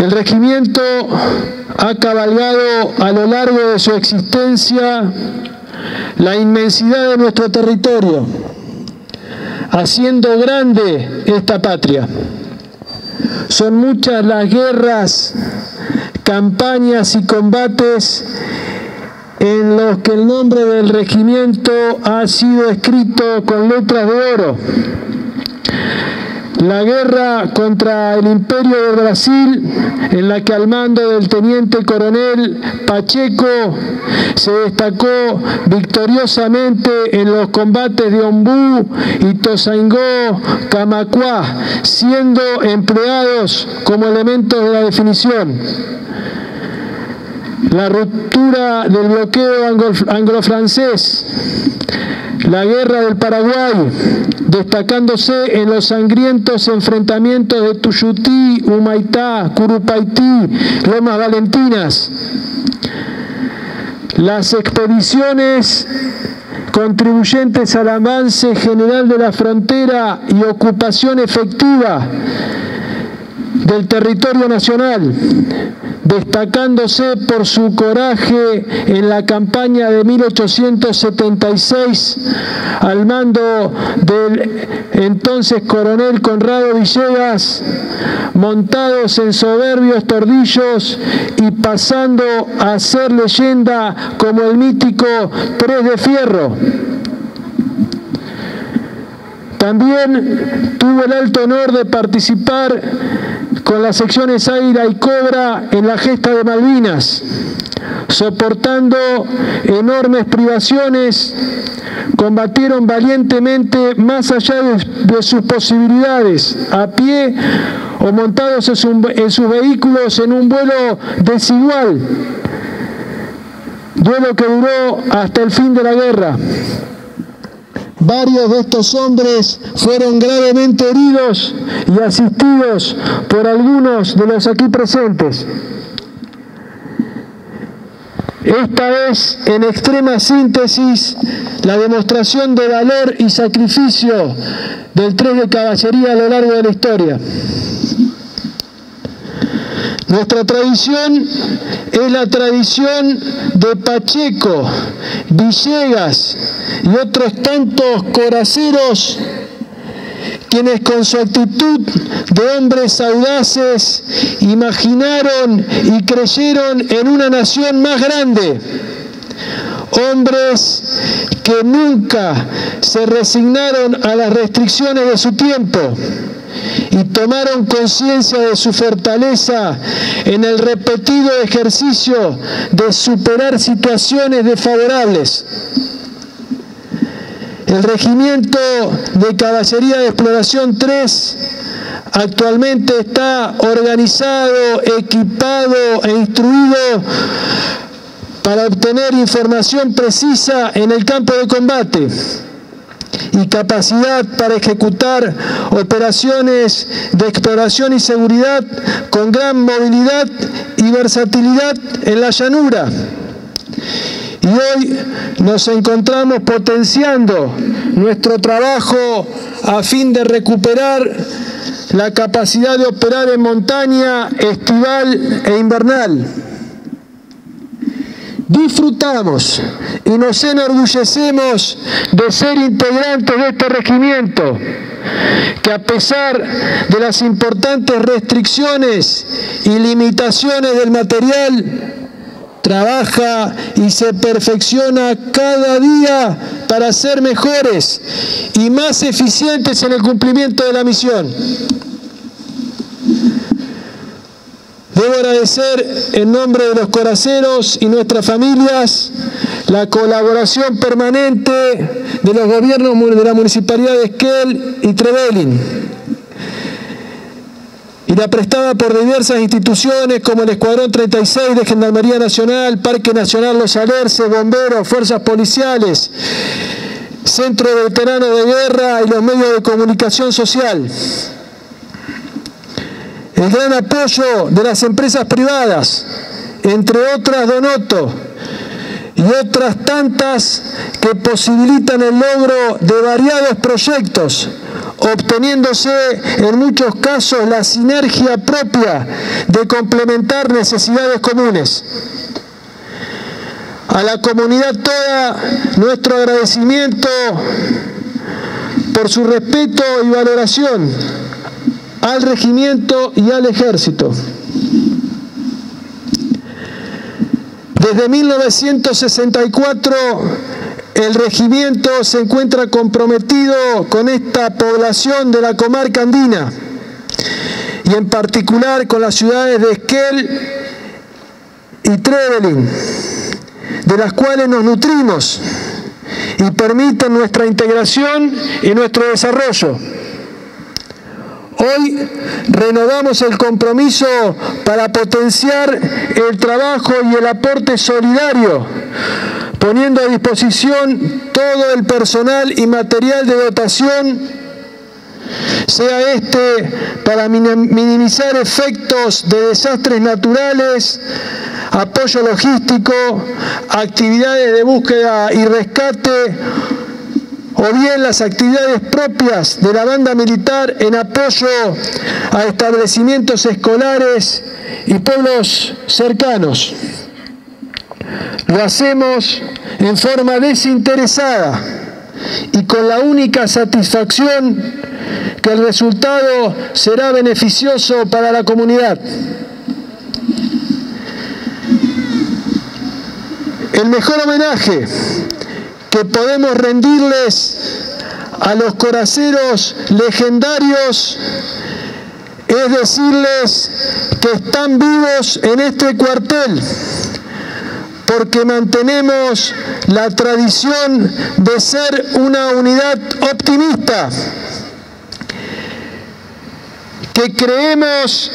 El regimiento ha cabalgado a lo largo de su existencia la inmensidad de nuestro territorio, haciendo grande esta patria. Son muchas las guerras, campañas y combates en los que el nombre del regimiento ha sido escrito con letras de oro la guerra contra el imperio de Brasil, en la que al mando del teniente coronel Pacheco se destacó victoriosamente en los combates de Ombú y Tosaingó, Camacuá, siendo empleados como elementos de la definición la ruptura del bloqueo anglo-francés, la guerra del Paraguay, destacándose en los sangrientos enfrentamientos de Tuyutí, Humaitá, Curupaití, Lomas Valentinas. Las expediciones contribuyentes al avance general de la frontera y ocupación efectiva del territorio nacional, destacándose por su coraje en la campaña de 1876 al mando del entonces coronel Conrado Villegas, montados en soberbios tordillos y pasando a ser leyenda como el mítico Tres de Fierro. También tuvo el alto honor de participar con las secciones Aira y Cobra en la gesta de Malvinas, soportando enormes privaciones, combatieron valientemente más allá de, sus posibilidades, a pie o montados en, sus vehículos en un vuelo desigual, vuelo que duró hasta el fin de la guerra. Varios de estos hombres fueron gravemente heridos y asistidos por algunos de los aquí presentes. Esta es, en extrema síntesis, la demostración de valor y sacrificio del tren de caballería a lo largo de la historia. Nuestra tradición es la tradición de Pacheco, Villegas y otros tantos coraceros quienes con su actitud de hombres audaces imaginaron y creyeron en una nación más grande. Hombres que nunca se resignaron a las restricciones de su tiempo y tomaron conciencia de su fortaleza en el repetido ejercicio de superar situaciones desfavorables. El Regimiento de Caballería de Exploración 3 actualmente está organizado, equipado e instruido para obtener información precisa en el campo de combate y capacidad para ejecutar operaciones de exploración y seguridad con gran movilidad y versatilidad en la llanura. Y hoy nos encontramos potenciando nuestro trabajo a fin de recuperar la capacidad de operar en montaña estival e invernal disfrutamos y nos enorgullecemos de ser integrantes de este regimiento, que a pesar de las importantes restricciones y limitaciones del material, trabaja y se perfecciona cada día para ser mejores y más eficientes en el cumplimiento de la misión. Agradecer en nombre de los coraceros y nuestras familias la colaboración permanente de los gobiernos de la Municipalidad de Esquel y Trevelin y la prestada por diversas instituciones como el Escuadrón 36 de Gendarmería Nacional, Parque Nacional Los Alerces, Bomberos, Fuerzas Policiales, Centro de Veteranos de Guerra y los medios de comunicación social el gran apoyo de las empresas privadas, entre otras Donoto, y otras tantas que posibilitan el logro de variados proyectos, obteniéndose en muchos casos la sinergia propia de complementar necesidades comunes. A la comunidad toda nuestro agradecimiento por su respeto y valoración al regimiento y al ejército. Desde 1964 el regimiento se encuentra comprometido con esta población de la comarca andina y en particular con las ciudades de Esquel y Trevelin, de las cuales nos nutrimos y permiten nuestra integración y nuestro desarrollo. Hoy renovamos el compromiso para potenciar el trabajo y el aporte solidario, poniendo a disposición todo el personal y material de dotación, sea este para minimizar efectos de desastres naturales, apoyo logístico, actividades de búsqueda y rescate o bien las actividades propias de la banda militar en apoyo a establecimientos escolares y pueblos cercanos. Lo hacemos en forma desinteresada y con la única satisfacción que el resultado será beneficioso para la comunidad. El mejor homenaje que podemos rendirles a los coraceros legendarios es decirles que están vivos en este cuartel porque mantenemos la tradición de ser una unidad optimista, que creemos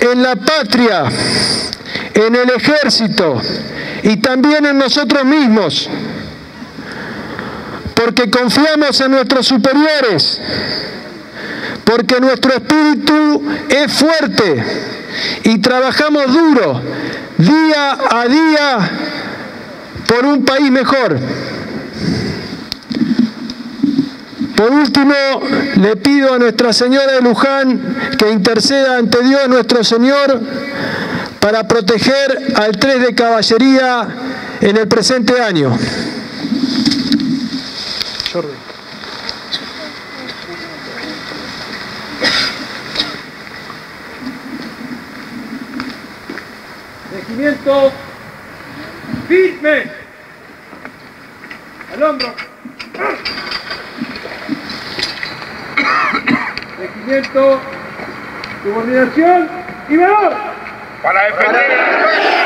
en la patria, en el ejército y también en nosotros mismos porque confiamos en nuestros superiores, porque nuestro espíritu es fuerte y trabajamos duro, día a día, por un país mejor. Por último, le pido a Nuestra Señora de Luján que interceda ante Dios nuestro Señor para proteger al 3 de caballería en el presente año. Regimiento firme. Al hombro. Regimiento, subordinación y valor. Para defender